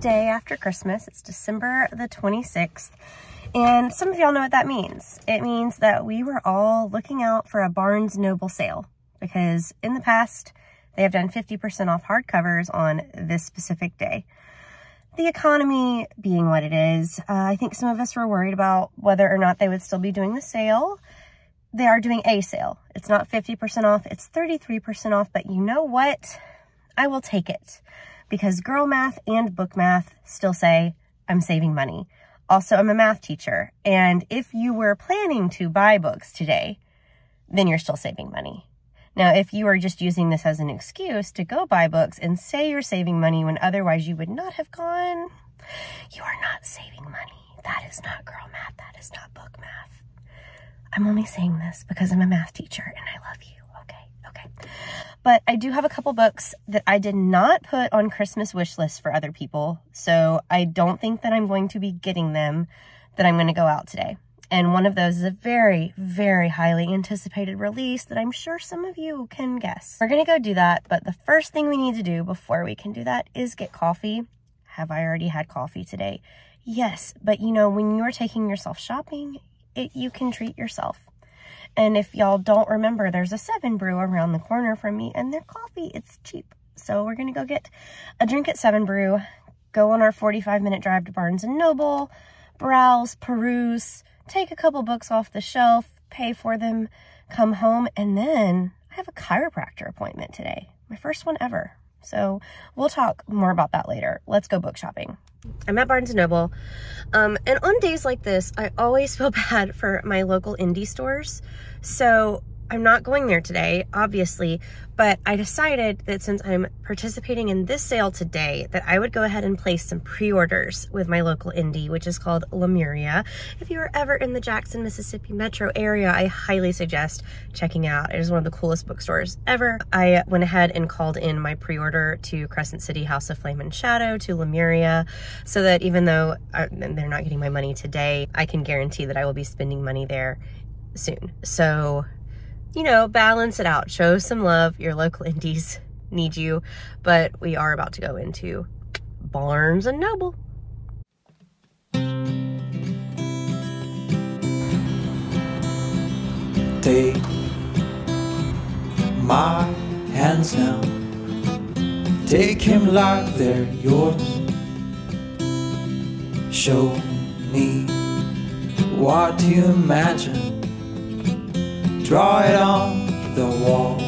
day after Christmas. It's December the 26th. And some of y'all know what that means. It means that we were all looking out for a Barnes Noble sale because in the past, they have done 50% off hardcovers on this specific day. The economy being what it is, uh, I think some of us were worried about whether or not they would still be doing the sale. They are doing a sale. It's not 50% off, it's 33% off, but you know what? I will take it because girl math and book math still say I'm saving money. Also, I'm a math teacher, and if you were planning to buy books today, then you're still saving money. Now, if you are just using this as an excuse to go buy books and say you're saving money when otherwise you would not have gone, you are not saving money. That is not girl math. That is not book math. I'm only saying this because I'm a math teacher and I love you. Okay, okay. But I do have a couple books that I did not put on Christmas wish lists for other people. So I don't think that I'm going to be getting them that I'm going to go out today. And one of those is a very, very highly anticipated release that I'm sure some of you can guess. We're going to go do that. But the first thing we need to do before we can do that is get coffee. Have I already had coffee today? Yes. But you know, when you're taking yourself shopping, it, you can treat yourself. And if y'all don't remember, there's a Seven Brew around the corner from me and their coffee, it's cheap. So we're going to go get a drink at Seven Brew, go on our 45 minute drive to Barnes & Noble, browse, peruse, take a couple books off the shelf, pay for them, come home, and then I have a chiropractor appointment today. My first one ever. So we'll talk more about that later. Let's go book shopping. I'm at Barnes & Noble. Um, and on days like this, I always feel bad for my local indie stores. So I'm not going there today, obviously, but I decided that since I'm participating in this sale today, that I would go ahead and place some pre-orders with my local indie, which is called Lemuria. If you are ever in the Jackson, Mississippi metro area, I highly suggest checking out. It is one of the coolest bookstores ever. I went ahead and called in my pre-order to Crescent City House of Flame and Shadow to Lemuria, so that even though uh, they're not getting my money today, I can guarantee that I will be spending money there soon. So you know, balance it out. Show some love. Your local indies need you. But we are about to go into Barnes and Noble. Take my hands now. Take him like they're yours. Show me what you imagine draw it on the wall.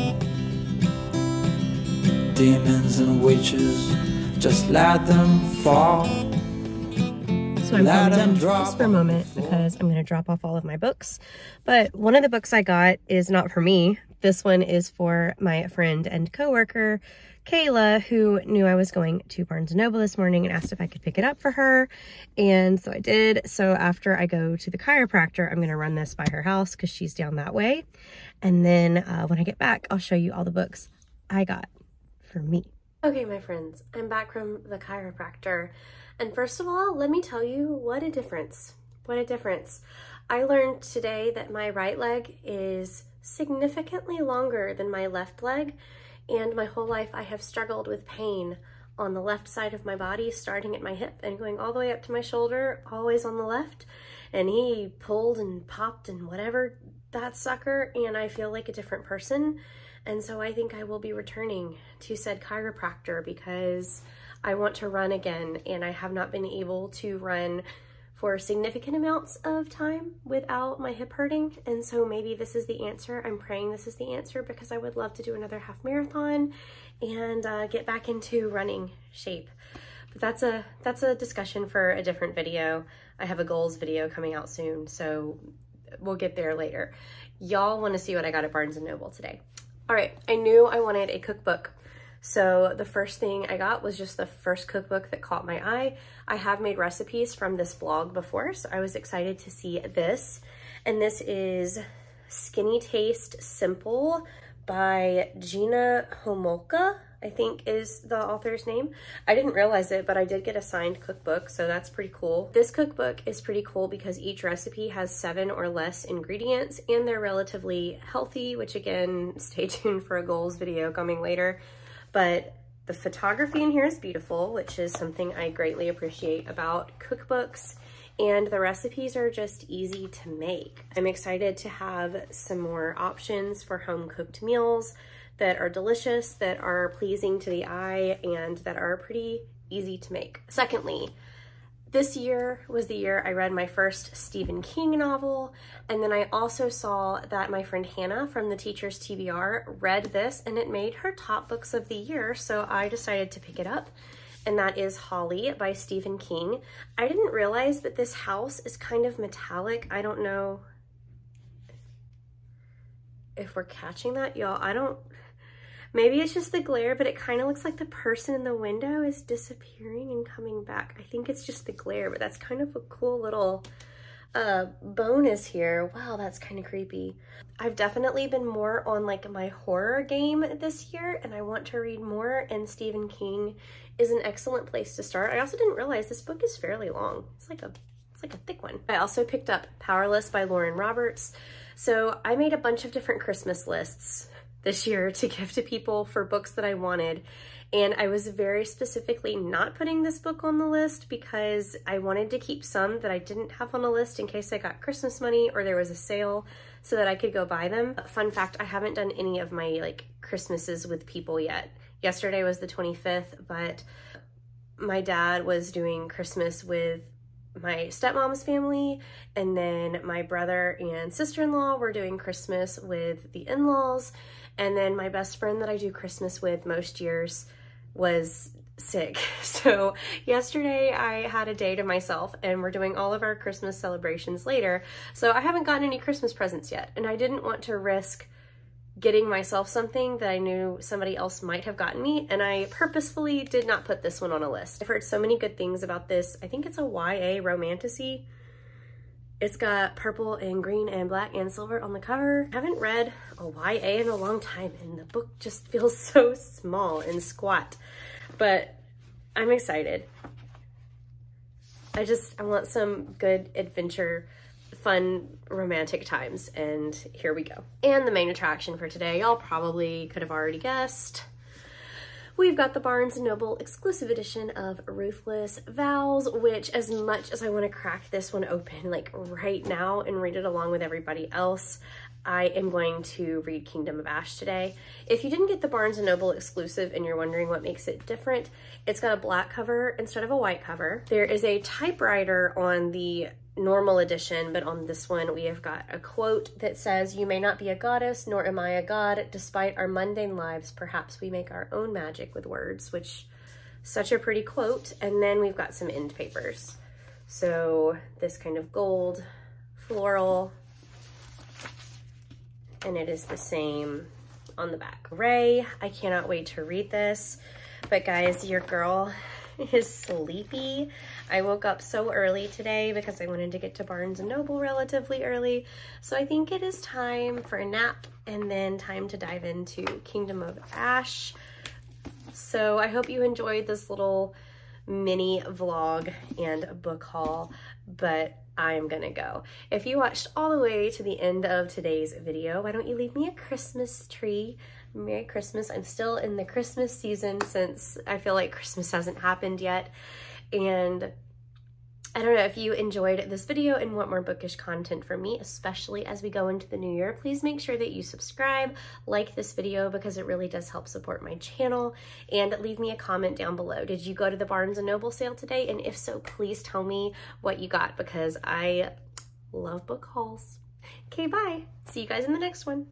Demons and witches, just let them fall. So I'm let them just for a moment because I'm going to drop off all of my books. But one of the books I got is not for me. This one is for my friend and coworker, Kayla, who knew I was going to Barnes & Noble this morning and asked if I could pick it up for her. And so I did. So after I go to the chiropractor, I'm going to run this by her house because she's down that way. And then uh, when I get back, I'll show you all the books I got for me. Okay, my friends, I'm back from the chiropractor. And first of all, let me tell you what a difference. What a difference. I learned today that my right leg is significantly longer than my left leg and my whole life I have struggled with pain on the left side of my body, starting at my hip and going all the way up to my shoulder, always on the left. And he pulled and popped and whatever that sucker, and I feel like a different person. And so I think I will be returning to said chiropractor because I want to run again and I have not been able to run for significant amounts of time without my hip hurting. And so maybe this is the answer. I'm praying this is the answer because I would love to do another half marathon and uh, get back into running shape. But that's a, that's a discussion for a different video. I have a goals video coming out soon, so we'll get there later. Y'all wanna see what I got at Barnes & Noble today. All right, I knew I wanted a cookbook so the first thing I got was just the first cookbook that caught my eye. I have made recipes from this blog before, so I was excited to see this. And this is Skinny Taste Simple by Gina Homolka, I think is the author's name. I didn't realize it, but I did get a signed cookbook, so that's pretty cool. This cookbook is pretty cool because each recipe has seven or less ingredients and they're relatively healthy, which again, stay tuned for a goals video coming later but The photography in here is beautiful, which is something I greatly appreciate about cookbooks and the recipes are just easy to make. I'm excited to have some more options for home cooked meals that are delicious, that are pleasing to the eye, and that are pretty easy to make. Secondly, this year was the year I read my first Stephen King novel, and then I also saw that my friend Hannah from the Teacher's TBR read this and it made her top books of the year, so I decided to pick it up and that is Holly by Stephen King. I didn't realize that this house is kind of metallic. I don't know if we're catching that, y'all. I don't, maybe it's just the glare, but it kind of looks like the person in the window is disappearing and coming back. I think it's just the glare, but that's kind of a cool little uh, bonus here. Wow, that's kind of creepy. I've definitely been more on like my horror game this year and I want to read more and Stephen King is an excellent place to start. I also didn't realize this book is fairly long. It's like a it's like a thick one. I also picked up Powerless by Lauren Roberts. So I made a bunch of different Christmas lists this year to give to people for books that I wanted. And I was very specifically not putting this book on the list because I wanted to keep some that I didn't have on the list in case I got Christmas money or there was a sale so that I could go buy them. Fun fact, I haven't done any of my like Christmases with people yet. Yesterday was the 25th, but my dad was doing Christmas with my stepmom's family and then my brother and sister-in-law were doing Christmas with the in-laws and then my best friend that I do Christmas with most years was sick. So yesterday I had a day to myself and we're doing all of our Christmas celebrations later. So I haven't gotten any Christmas presents yet and I didn't want to risk getting myself something that I knew somebody else might have gotten me and I purposefully did not put this one on a list. I've heard so many good things about this. I think it's a YA romantasy. It's got purple and green and black and silver on the cover. I haven't read a YA in a long time and the book just feels so small and squat, but I'm excited. I just, I want some good adventure fun romantic times and here we go. And the main attraction for today, y'all probably could have already guessed. We've got the Barnes & Noble exclusive edition of Ruthless Vows, which as much as I want to crack this one open like right now and read it along with everybody else, I am going to read Kingdom of Ash today. If you didn't get the Barnes & Noble exclusive and you're wondering what makes it different, it's got a black cover instead of a white cover. There is a typewriter on the normal edition, but on this one we have got a quote that says, You may not be a goddess, nor am I a god. Despite our mundane lives, perhaps we make our own magic with words, which such a pretty quote. And then we've got some end papers. So this kind of gold floral, and it is the same on the back. Ray, I cannot wait to read this. But guys, your girl is sleepy. I woke up so early today because I wanted to get to Barnes & Noble relatively early. So I think it is time for a nap and then time to dive into Kingdom of Ash. So I hope you enjoyed this little mini vlog and book haul, but I am gonna go. If you watched all the way to the end of today's video, why don't you leave me a Christmas tree? Merry Christmas. I'm still in the Christmas season since I feel like Christmas hasn't happened yet. And I don't know if you enjoyed this video and want more bookish content from me, especially as we go into the new year, please make sure that you subscribe, like this video because it really does help support my channel, and leave me a comment down below. Did you go to the Barnes & Noble sale today? And if so, please tell me what you got because I love book hauls. Okay, bye. See you guys in the next one.